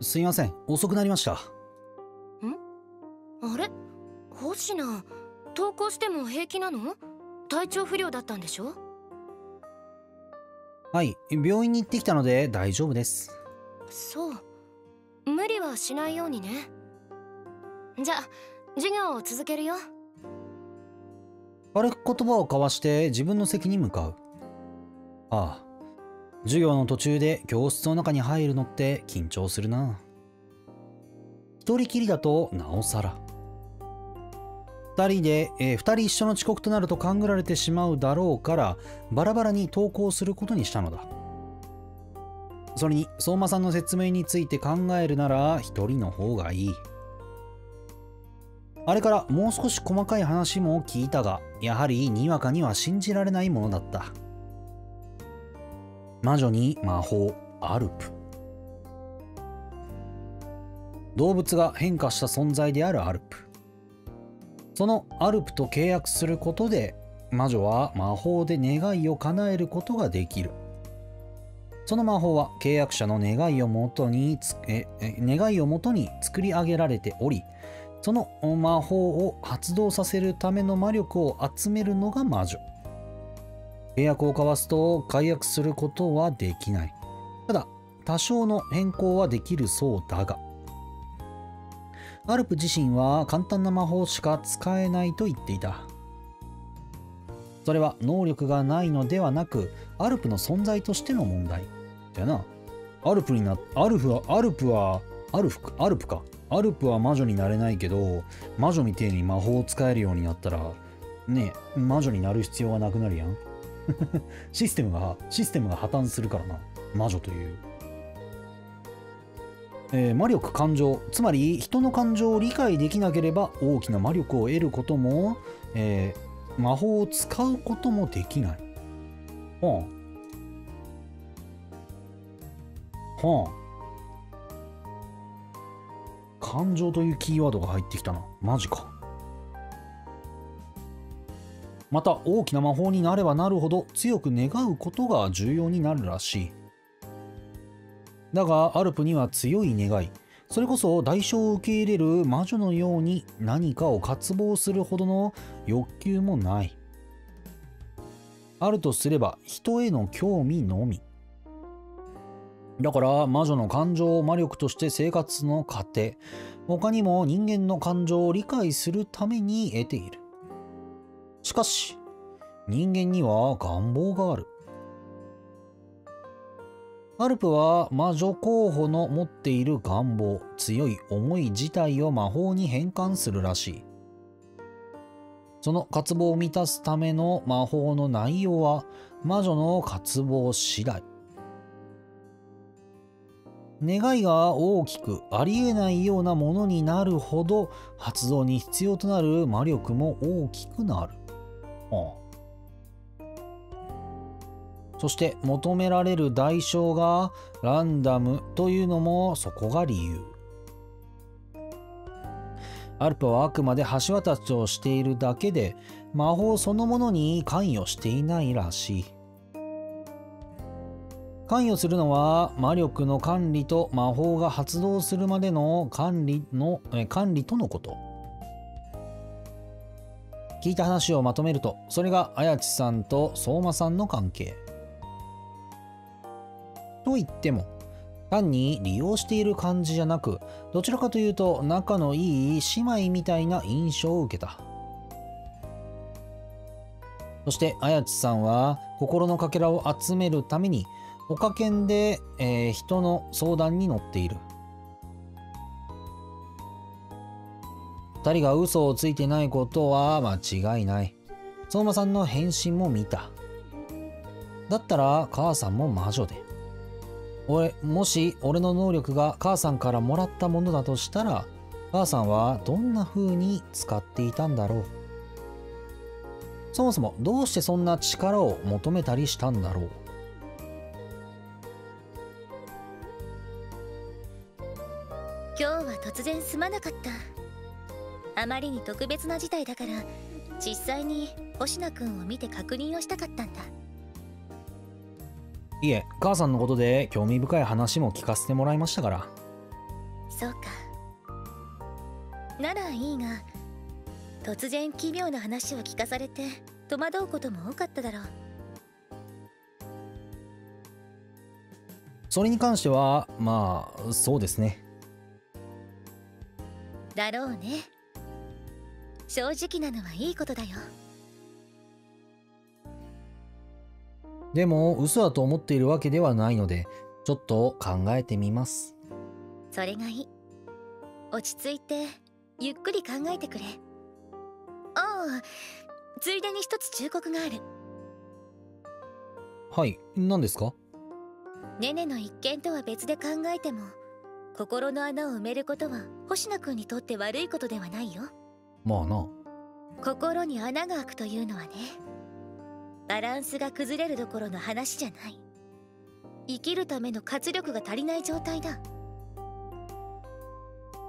すいません。遅くなりました。あれ？星名登校しても平気なの？体調不良だったんでしょ？はい。病院に行ってきたので大丈夫です。そう。無理はしないようにね。じゃあ授業を続けるよ。軽く言葉を交わして自分の席に向かう。ああ授業の途中で教室の中に入るのって緊張するな。一人きりだとなおさら。二人で、えー、二人一緒の遅刻となると勘ぐられてしまうだろうからバラバラに登校することにしたのだ。それに相馬さんの説明について考えるなら一人の方がいい。あれからもう少し細かい話も聞いたがやはりにわかには信じられないものだった。魔女に魔法アルプ。動物が変化した存在であるアルプ。そのアルプと契約することで魔女は魔法で願いを叶えることができる。その魔法は契約者の願いをもとにえ願いをもとに作り上げられておりその魔法を発動させるための魔力を集めるのが魔女。契約を交わすと解約することはできない。ただ多少の変更はできるそうだがアルプ自身は簡単な魔法しか使えないと言っていた。それは能力がないのではなくアルプの存在としての問題。だよな。アルプになアルフはアルプはアルフアルプか。アルプは魔女になれないけど魔女みてえに魔法を使えるようになったらねえ魔女になる必要はなくなるやん。システムがシステムが破綻するからな魔女というえー、魔力感情つまり人の感情を理解できなければ大きな魔力を得ることも、えー、魔法を使うこともできない。はあ。はあ。感情というキーワードが入ってきたな。マジか。また大きな魔法になればなるほど強く願うことが重要になるらしい。だがアルプには強い願い。それこそ代償を受け入れる魔女のように何かを渇望するほどの欲求もない。あるとすれば人への興味のみ。だから魔女の感情を魔力として生活の糧他にも人間の感情を理解するために得ている。しかし人間には願望があるアルプは魔女候補の持っている願望、強い思い自体を魔法に変換するらしい。その渇望を満たすための魔法の内容は魔女の渇望次第。願いが大きくありえないようなものになるほど発動に必要となる魔力も大きくなる。そして求められる代償がランダムというのもそこが理由。アルプはあくまで橋渡しをしているだけで魔法そのものに関与していないらしい。関与するのは魔力の管理と魔法が発動するまでの管理の管理とのこと。聞いた話をまとめるとそれが綾地さんと相馬さんの関係。と言っても単に利用している感じじゃなくどちらかというと仲のいい姉妹みたいな印象を受けたそして綾地さんは心のかけらを集めるためにおかけんで、えー、人の相談に乗っている2人が嘘をついてないことは間違いない。相馬さんの返信も見た。だったら母さんも魔女で。俺もし俺の能力が母さんからもらったものだとしたら母さんはどんな風に使っていたんだろう。そもそもどうしてそんな力を求めたりしたんだろう。今日は突然すまなかった。あまりに特別な事態だから実際に星名君を見て確認をしたかったんだ。いえ母さんのことで興味深い話も聞かせてもらいましたから。そうか。ならいいが突然奇妙な話を聞かされて戸惑うことも多かっただろう。それに関してはまあそうですね。だろうね正直なのはいいことだよ。でも嘘だと思っているわけではないのでちょっと考えてみます。それがいい。落ち着いてゆっくり考えてくれ。ああついでに一つ忠告がある。はい何ですか？ネネの一見とは別で考えても心の穴を埋めることは星野くんにとって悪いことではないよまあな。心に穴が開くというのはねバランスが崩れるどころの話じゃない。生きるための活力が足りない状態だ。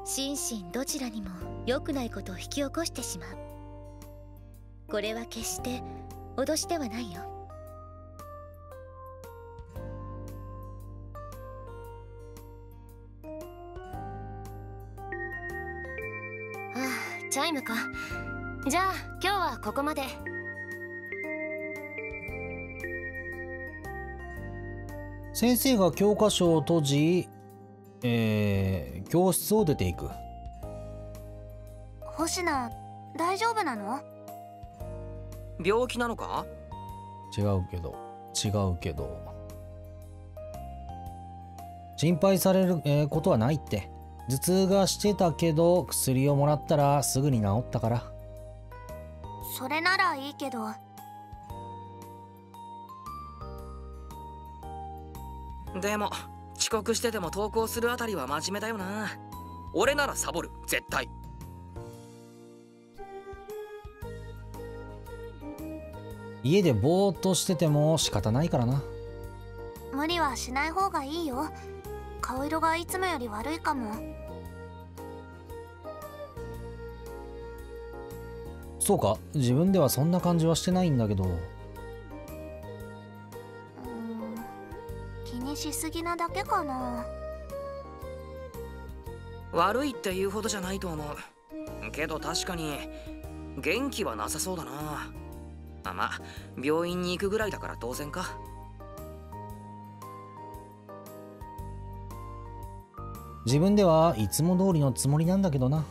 心身どちらにも良くないことを引き起こしてしまう。これは決して脅しではないよ。ムか。じゃあ今日はここまで。先生が教科書を閉じえー、教室を出ていく。星名大丈夫なの？病気なのか？違うけど違うけど。心配される、えーことはないって頭痛がしてたけど薬をもらったらすぐに治ったから。それならいいけど。でも遅刻してでも登校するあたりは真面目だよな。俺ならサボる絶対。家でぼーっとしてても仕方ないからな。無理はしない方がいいよ顔色がいつもより悪いかも。そうか自分ではそんな感じはしてないんだけど。うーん気にしすぎなだけかな。悪いって言うほどじゃないと思う。けど確かに元気はなさそうだな。あまあ病院に行くぐらいだから当然か自分ではいつも通りのつもりなんだけどな。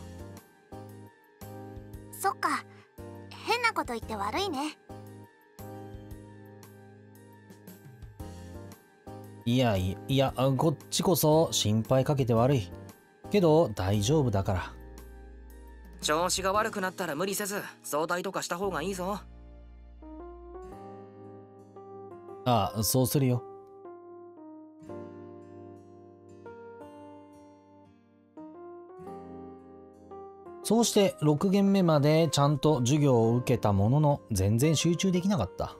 そっか。変なこと言って悪いね。いやいやこっちこそ心配かけて悪い。けど大丈夫だから。調子が悪くなったら無理せず早退とかした方がいいぞ。ああそうするよそうして6限目までちゃんと授業を受けたものの全然集中できなかった。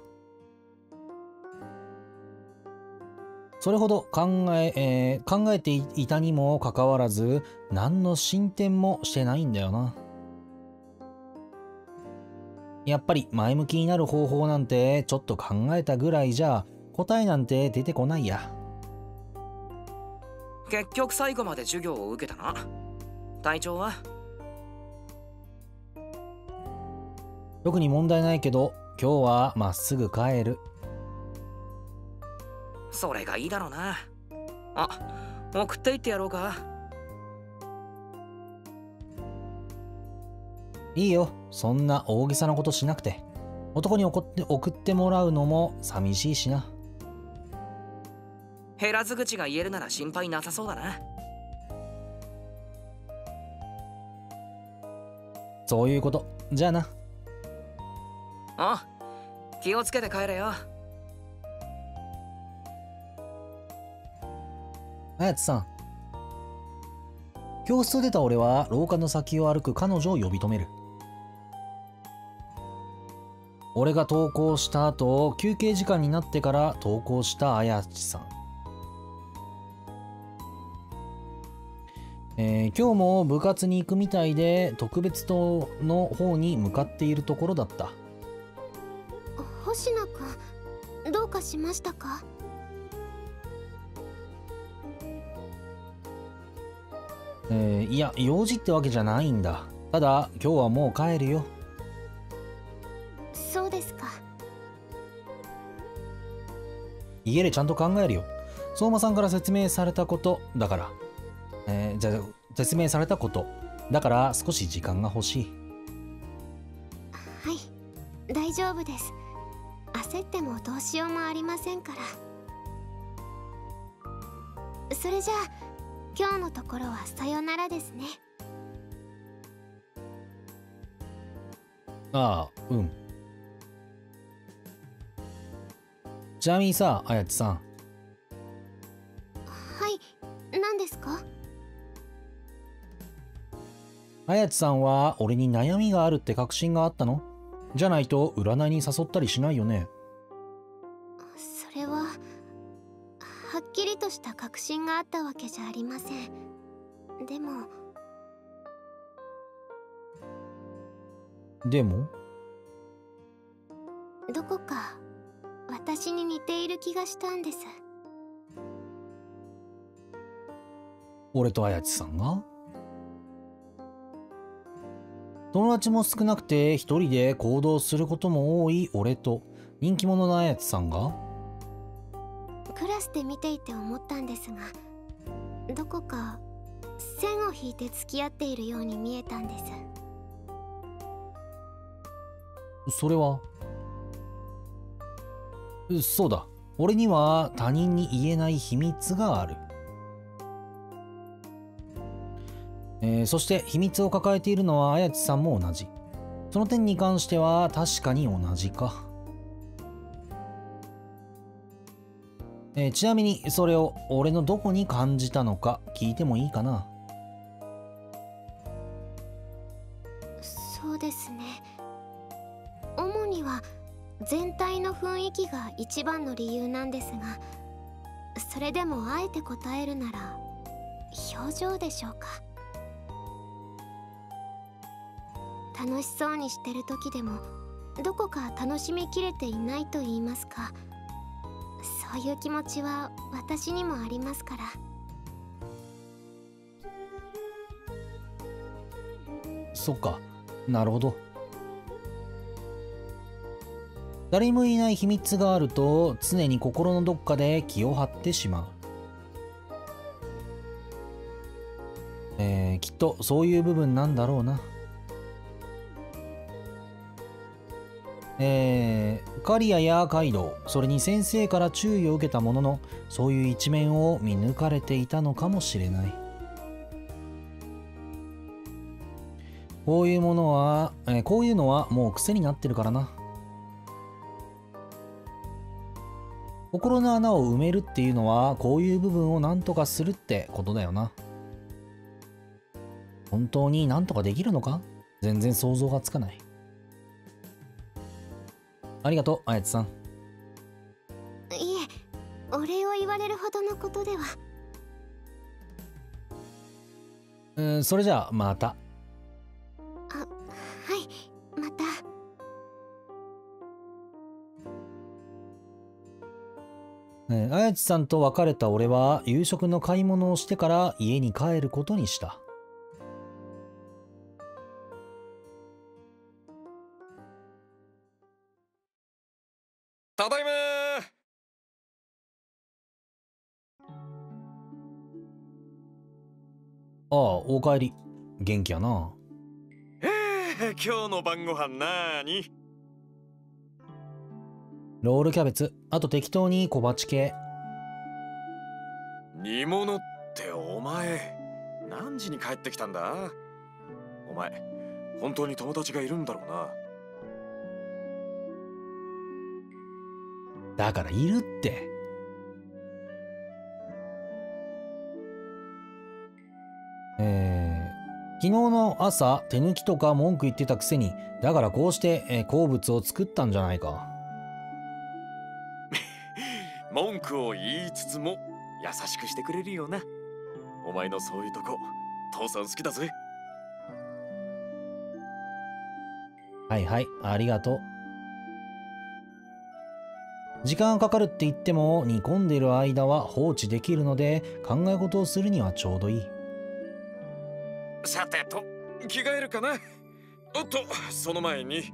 それほど考ええー考えていたにもかかわらず何の進展もしてないんだよな。やっぱり前向きになる方法なんてちょっと考えたぐらいじゃ答えなんて出てこないや。結局最後まで授業を受けたな。体調は？特に問題ないけど今日はまっすぐ帰る。それがいいだろうな。あ送っていってやろうか。いいよ。そんな大げさなことしなくて。男に怒って送ってもらうのも寂しいしな。減らず口が言えるなら心配なさそうだな。そういうこと。じゃあなあ気をつけて帰れよ。綾津さん。教室を出た俺は廊下の先を歩く彼女を呼び止める。俺が登校した後休憩時間になってから登校した綾津さん。えー今日も部活に行くみたいで特別棟の方に向かっているところだった。かしましたか？えー、いや用事ってわけじゃないんだ。ただ今日はもう帰るよ。そうですか。家でちゃんと考えるよ。相馬さんから説明されたことだから。えー、じゃ説明されたこと。だから少し時間が欲しい。はい。大丈夫です。焦ってもどうしようもありませんから。それじゃあ今日のところはさよならですね。ああうん。ちなみにさあやつさん。はい何ですか？あやつさんは俺に悩みがあるって確信があったの？じゃないと占いに誘ったりしないよね。それははっきりとした確信があったわけじゃありません。でもでも？どこか私に似ている気がしたんです。俺とあやつさんが？友達も少なくて一人で行動することも多い俺と。人気者のあやつさんが？クラスで見ていて思ったんですがどこか線を引いて付き合っているように見えたんです。それは？そうだ。俺には他人に言えない秘密があるえーそして秘密を抱えているのはあやちさんも同じ。その点に関しては確かに同じか、えーちなみにそれを俺のどこに感じたのか聞いてもいいかな？そうですね。主には全体の雰囲気が一番の理由なんですがそれでもあえて答えるなら表情でしょうか？楽しそうにしてる時でもどこか楽しみきれていないと言いますか。そういう気持ちは私にもありますから。そっか。なるほど。誰もいない秘密があると常に心のどっかで気を張ってしまう。えー、きっとそういう部分なんだろうな。えー、カリアやカイドウそれに先生から注意を受けたもののそういう一面を見抜かれていたのかもしれないこういうものは、えーこういうのはもう癖になってるからな。心の穴を埋めるっていうのは、こういう部分を何とかするってことだよな。本当に何とかできるのか？全然想像がつかない。ありがとう、あやつさん。いえお礼を言われるほどのことではうん、それじゃあ、また。あはいまたえーあやちさんと別れた俺は夕食の買い物をしてから家に帰ることにした。たおかえり。元気やな。え ー今日の晩ご飯なーに？ロールキャベツ、あと適当に小鉢系。煮物ってお前何時に帰ってきたんだ？お前本当に友達がいるんだろうな？だからいるって。えー、昨日の朝手抜きとか文句言ってたくせに、だからこうして、えー好物を作ったんじゃないか。文句を言いつつも優しくしてくれるよなお前のそういうとこ父さん好きだぜはいはい、ありがとう。時間かかるって言っても煮込んでる間は放置できるので考え事をするにはちょうどいい。さてと。着替えるかな？おっとその前に。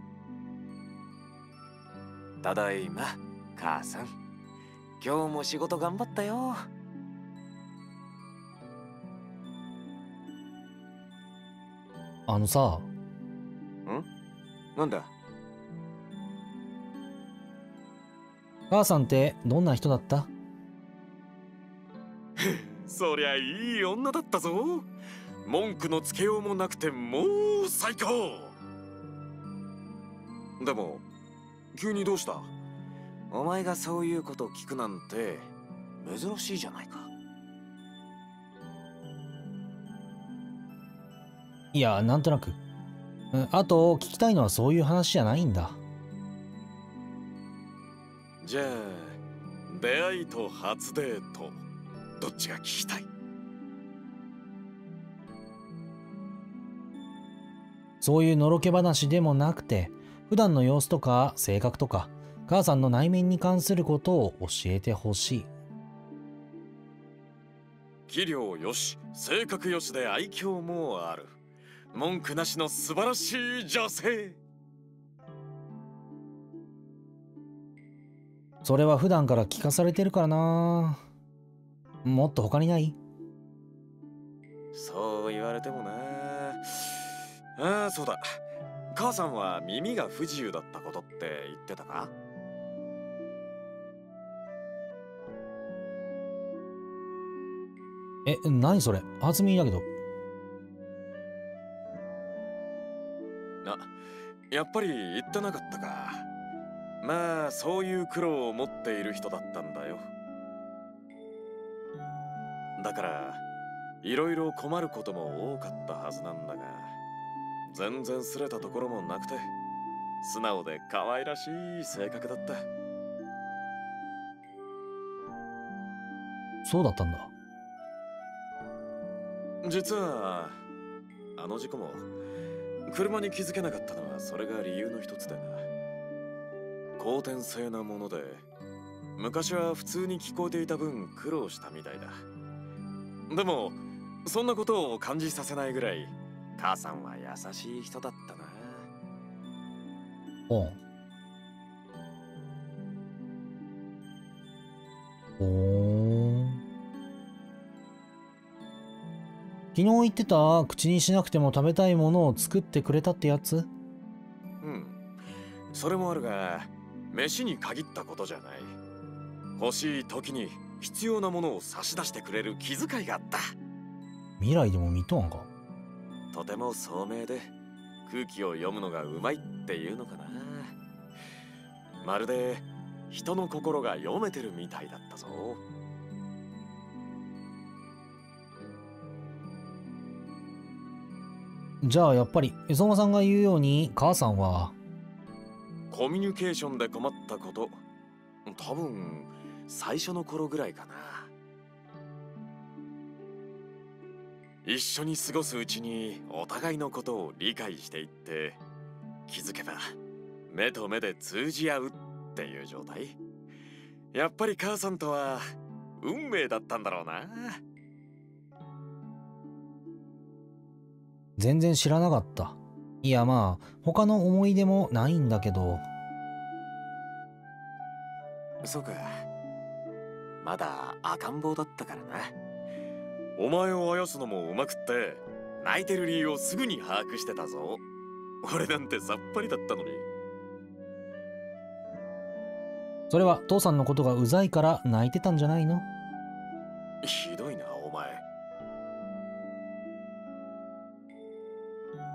ただいま母さん。今日も仕事頑張ったよ。あのさ。なんだ？母さんってどんな人だった？そりゃいい女だったぞ文句のつけようもなくてもう最高。でも急にどうした？お前がそういうこと聞くなんて珍しいじゃないか。いやなんとなく。うんあと聞きたいのはそういう話じゃないんだ。じゃあ出会いと初デートどっちが聞きたい？そういうのろけ話でもなくて普段の様子とか性格とか母さんの内面に関することを教えてほしい。器量よし性格よしで愛嬌もある。文句なしの素晴らしい女性。それは普段から聞かされてるからな。もっと他にない？そう言われてもなああそうだ。母さんは耳が不自由だったことって言ってたか？え何それ？初耳だけど。やっぱり言ってなかったか。まあそういう苦労を持っている人だったんだよ。だからいろいろ困ることも多かったはずなんだが全然すれたところもなくて素直で可愛らしい性格だった。そうだったんだ。実はあの事故も車に気づけなかったのはそれが理由の一つでな。後天性なもので昔は普通に聞こえていた分苦労したみたいだ。でもそんなことを感じさせないぐらい母さんは優しい人だったな。おんほー。ん昨日言ってた口にしなくても食べたいものを作ってくれたってやつ？うん。それもあるが飯に限ったことじゃない。欲しい時に必要なものを差し出してくれる気遣いがあった。未来でも見とんか？とても聡明で空気を読むのがうまいっていうのかな。まるで人の心が読めてるみたいだったぞ。じゃあやっぱり相馬さんが言うように母さんは？コミュニケーションで困ったこと。多分最初の頃ぐらいかな一緒に過ごすうちにお互いのことを理解していって気づけば目と目で通じ合うっていう状態。やっぱり母さんとは運命だったんだろうな。全然知らなかった。いやまあ他の思い出もないんだけど。そうか。まだ赤ん坊だったからなお前をあやすのもうまくって泣いてる理由をすぐに把握してたぞ。俺なんてさっぱりだったのに。それは父さんのことがうざいから泣いてたんじゃないの？ひどいなお前。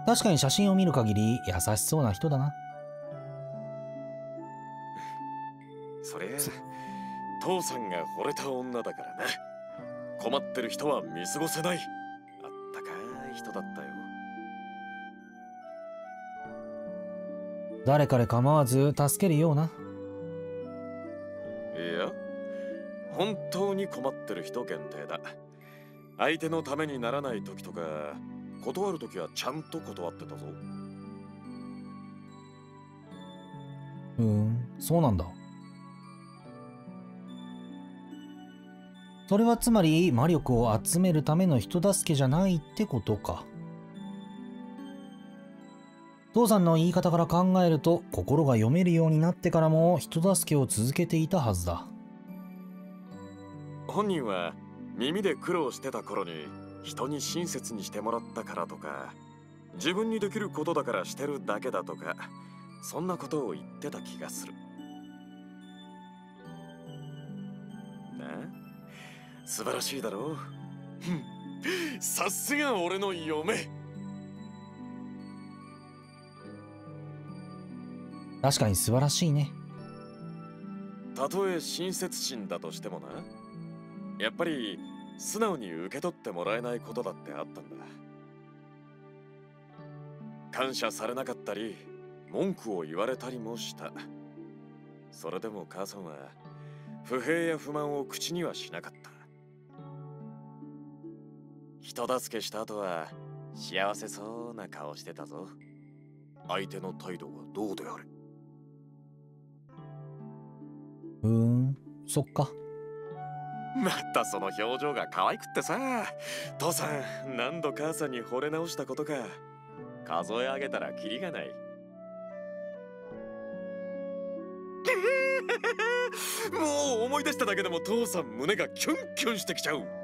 確かに写真を見る限り優しそうな人だな。そりゃ父さんが惚れた女だからな困ってる人は見過ごせない。あったかい人だったよ。誰彼構わず助けるような。いや本当に困ってる人限定だ。相手のためにならない時とか断る時はちゃんと断ってたぞ。うーんそうなんだそれはつまり魔力を集めるための人助けじゃないってことか。父さんの言い方から考えると心が読めるようになってからも人助けを続けていたはずだ。本人は耳で苦労してた頃に人に親切にしてもらったからとか自分にできることだからしてるだけだとかそんなことを言ってた気がする。な？あ素晴らしいだろう。さすが俺の嫁。確かに素晴らしいね。たとえ親切心だとしてもな。やっぱり素直に受け取ってもらえないことだってあったんだ。感謝されなかったり文句を言われたりもした。それでも母さんは不平や不満を口にはしなかった人助けした後は幸せそうな顔してたぞ。相手の態度がどうであれ。うーんそっか。またその表情が可愛くってさ。父さん何度母さんに惚れ直したことか。数え上げたらキリがない。もう思い出しただけでも父さん胸がキュンキュンしてきちゃう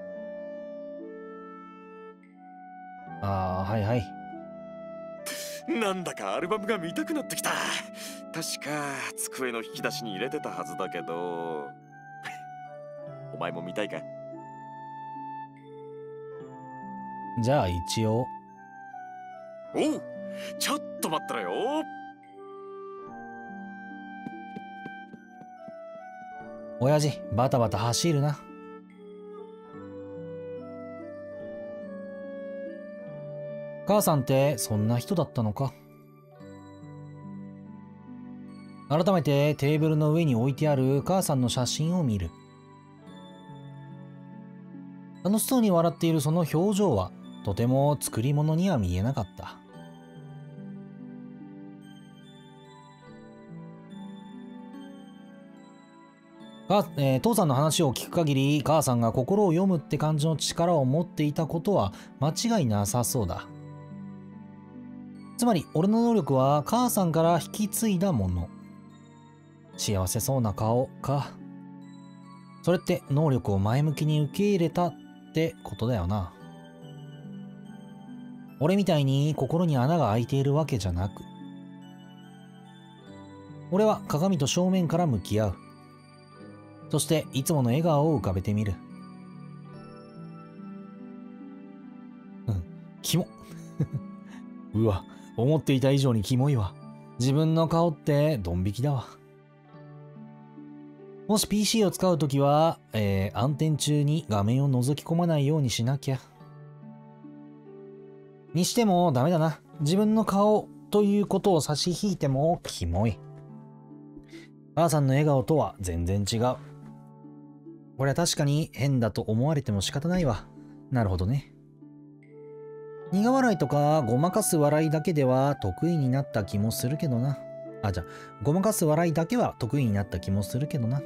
ああはいはい。なんだかアルバムが見たくなってきた。確か机の引き出しに入れてたはずだけど。お前も見たいか？じゃあ一応。おうちょっと待ったらよ。親父バタバタ走るな母さんってそんな人だったのか？改めてテーブルの上に置いてある母さんの写真を見る。楽しそうに笑っているその表情はとても作り物には見えなかった。がえー父さんの話を聞く限り母さんが心を読むって感じの力を持っていたことは間違いなさそうだ。つまり俺の能力は母さんから引き継いだもの。幸せそうな顔か。それって能力を前向きに受け入れたってことだよな。俺みたいに心に穴が開いているわけじゃなく。俺は鏡と正面から向き合う。そしていつもの笑顔を浮かべてみる。うん、キモ。うわ、思っていた以上にキモいわ。自分の顔ってドン引きだわ。もし PC を使うときは、えー暗転中に画面を覗き込まないようにしなきゃ。にしてもダメだな。自分の顔ということを差し引いてもキモい。母さんの笑顔とは全然違う。これは確かに変だと思われても仕方ないわ。なるほどね。苦笑いとかごまかす笑いだけでは得意になった気もするけどな。あ、じゃあ、ごまかす笑いだけは得意になった気もするけどな。